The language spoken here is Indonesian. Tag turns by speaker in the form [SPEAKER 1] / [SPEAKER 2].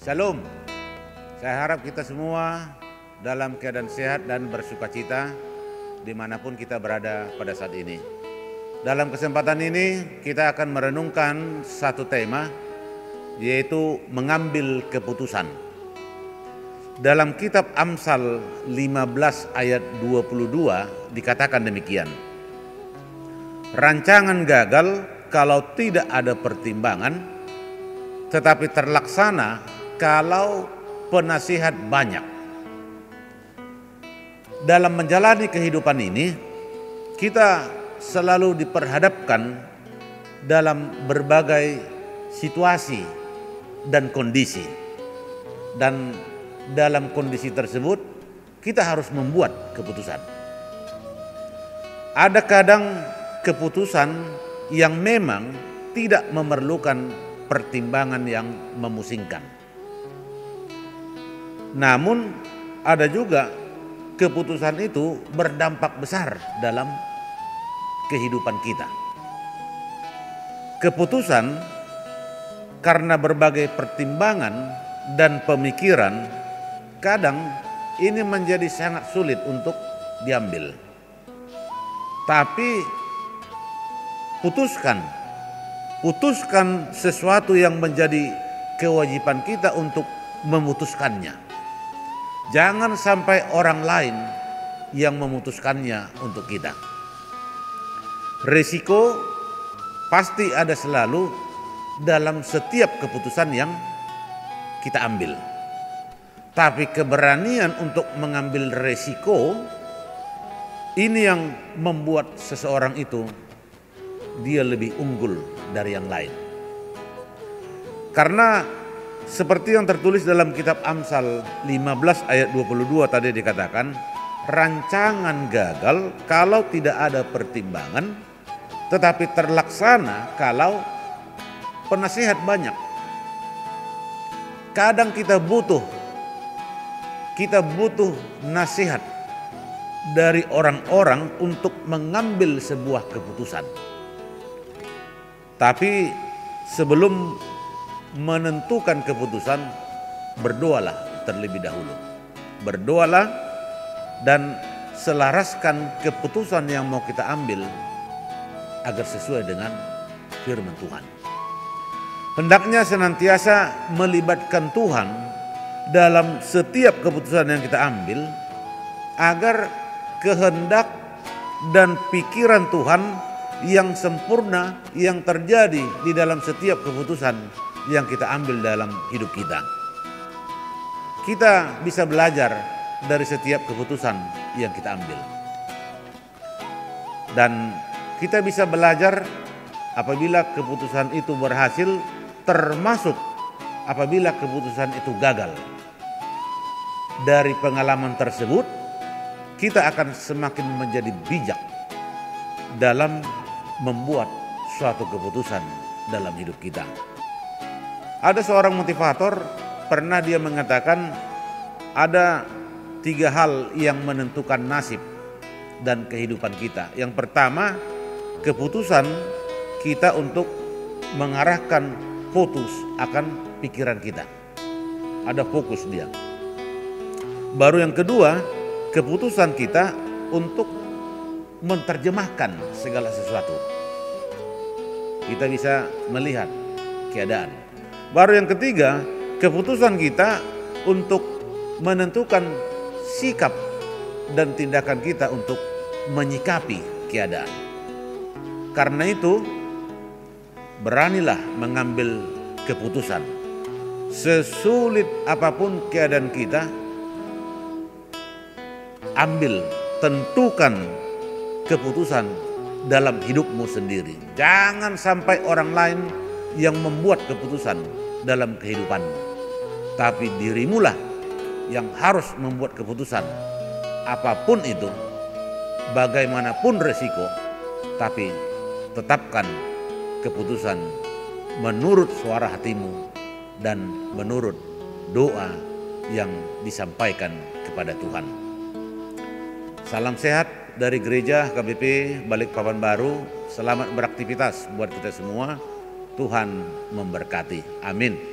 [SPEAKER 1] Salam. Saya harap kita semua dalam keadaan sehat dan bersuka cita di mana pun kita berada pada saat ini. Dalam kesempatan ini kita akan merenungkan satu tema yaitu mengambil keputusan. Dalam kitab Amsal 15 ayat 22 dikatakan demikian. Rancangan gagal kalau tidak ada pertimbangan tetapi terlaksana kalau penasihat banyak. Dalam menjalani kehidupan ini, kita selalu diperhadapkan dalam berbagai situasi dan kondisi. Dan dalam kondisi tersebut, kita harus membuat keputusan. Ada kadang keputusan yang memang tidak memerlukan pertimbangan yang memusingkan. Namun ada juga keputusan itu berdampak besar dalam kehidupan kita. Keputusan karena berbagai pertimbangan dan pemikiran kadang ini menjadi sangat sulit untuk diambil. Tapi putuskan putuskan sesuatu yang menjadi kewajiban kita untuk memutuskannya. Jangan sampai orang lain yang memutuskannya untuk kita. Risiko pasti ada selalu dalam setiap keputusan yang kita ambil. Tapi keberanian untuk mengambil resiko ini yang membuat seseorang itu dia lebih unggul dari yang lain. Karena seperti yang tertulis dalam kitab Amsal 15 ayat 22 tadi dikatakan, rancangan gagal kalau tidak ada pertimbangan, tetapi terlaksana kalau penasihat banyak. Kadang kita butuh, kita butuh nasihat dari orang-orang untuk mengambil sebuah keputusan. Tapi sebelum menentukan keputusan, berdoalah terlebih dahulu. Berdoalah dan selaraskan keputusan yang mau kita ambil agar sesuai dengan firman Tuhan. Hendaknya senantiasa melibatkan Tuhan dalam setiap keputusan yang kita ambil agar kehendak dan pikiran Tuhan yang sempurna yang terjadi di dalam setiap keputusan yang kita ambil dalam hidup kita. Kita bisa belajar dari setiap keputusan yang kita ambil. Dan kita bisa belajar apabila keputusan itu berhasil termasuk apabila keputusan itu gagal. Dari pengalaman tersebut kita akan semakin menjadi bijak dalam membuat suatu keputusan dalam hidup kita. Ada seorang motivator pernah dia mengatakan ada tiga hal yang menentukan nasib dan kehidupan kita. Yang pertama, keputusan kita untuk mengarahkan fokus akan pikiran kita. Ada fokus dia. Baru yang kedua, keputusan kita untuk menerjemahkan segala sesuatu. Kita bisa melihat keadaan. Baru yang ketiga, keputusan kita untuk menentukan sikap dan tindakan kita untuk menyikapi keadaan. Karena itu, beranilah mengambil keputusan. Sesulit apa pun keadaan kita, ambil, tentukan keputusan dalam hidupmu sendiri. Jangan sampai orang lain yang membuat keputusan dalam kehidupanmu. Tapi dirimulah yang harus membuat keputusan. Apa pun itu, bagaimanapun resiko, tapi tetapkan keputusan menurut suara hatimu dan menurut doa yang disampaikan kepada Tuhan. Salam sehat dari gereja KBP Balikpapan Baru. Selamat beraktivitas buat kita semua. Tuhan memberkati. Amin.